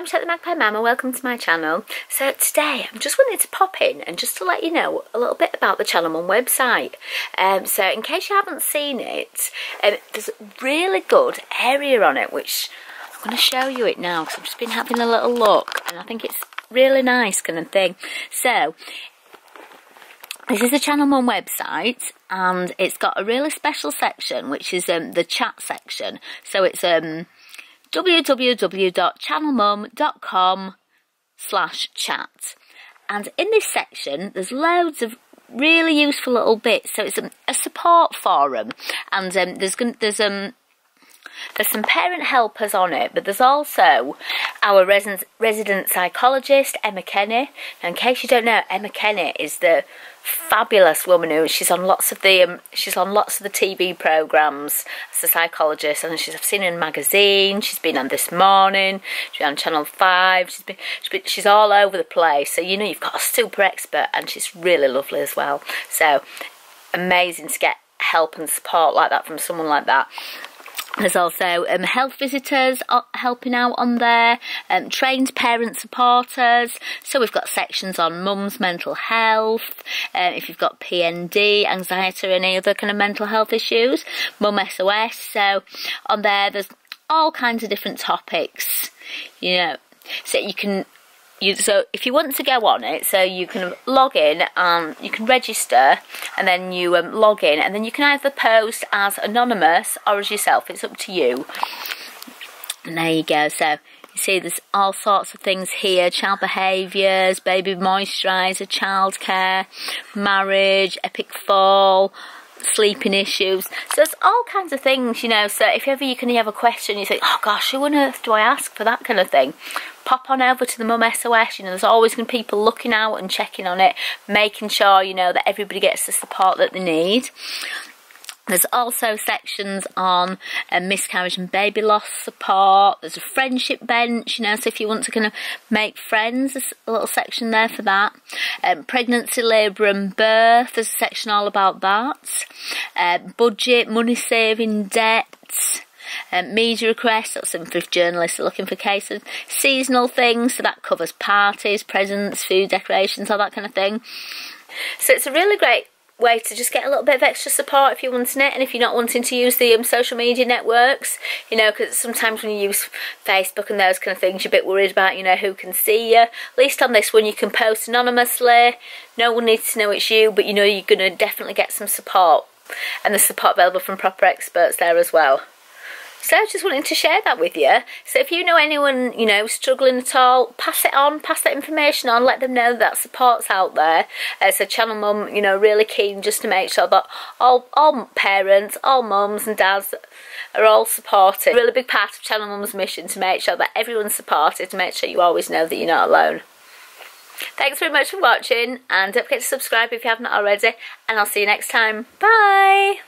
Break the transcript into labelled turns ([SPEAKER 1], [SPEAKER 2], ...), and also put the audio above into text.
[SPEAKER 1] I'm the Magpie Mama, welcome to my channel. So today I'm just wanting to pop in and just to let you know a little bit about the Channel Mum website. Um, so in case you haven't seen it, um, there's a really good area on it which I'm going to show you it now because I've just been having a little look and I think it's really nice kind of thing. So this is the Channel Mum website and it's got a really special section which is um, the chat section. So it's um, www.channelmum.com slash chat. And in this section, there's loads of really useful little bits. So it's a, a support forum, and um, there's there's um there's some parent helpers on it, but there's also our resident, resident psychologist, Emma Kenny. In case you don't know, Emma Kenny is the fabulous woman who she's on lots of the um, she's on lots of the TV programs as a psychologist. And she's I've seen her in magazine she's been on this morning she's on channel 5 she's been, she's been she's all over the place. So you know you've got a super expert and she's really lovely as well. So amazing to get help and support like that from someone like that there's also um, health visitors helping out on there, um, trained parent supporters. So we've got sections on mum's mental health, uh, if you've got PND, anxiety or any other kind of mental health issues, mum SOS. So on there there's all kinds of different topics, you know, so you can you, so if you want to go on it, so you can log in and you can register and then you um, log in and then you can either post as anonymous or as yourself, it's up to you. And there you go, so you see there's all sorts of things here, child behaviours, baby moisturiser, childcare, marriage, epic fall, sleeping issues. So there's all kinds of things, you know. So if ever you can have a question, you think, oh gosh, who on earth do I ask for that kind of thing? Pop on over to the Mum SOS. You know, there's always going to be people looking out and checking on it, making sure you know that everybody gets the support that they need. There's also sections on uh, miscarriage and baby loss support. There's a friendship bench, you know, so if you want to kind of make friends, there's a little section there for that. Um, pregnancy, labour and birth, there's a section all about that. Uh, budget, money saving, debt. Um, media requests, that's something if journalists are looking for cases. Seasonal things, so that covers parties, presents, food decorations, all that kind of thing. So it's a really great way to just get a little bit of extra support if you're wanting it. And if you're not wanting to use the um, social media networks you know because sometimes when you use Facebook and those kind of things you're a bit worried about you know who can see you. At least on this one you can post anonymously. No one needs to know it's you but you know you're going to definitely get some support and the support available from proper experts there as well so just wanted to share that with you. So if you know anyone, you know, struggling at all, pass it on, pass that information on, let them know that support's out there. Uh, so Channel Mum, you know, really keen just to make sure that all, all parents, all mums and dads are all supported. Really big part of Channel Mum's mission to make sure that everyone's supported, to make sure you always know that you're not alone. Thanks very much for watching and don't forget to subscribe if you haven't already and I'll see you next time. Bye!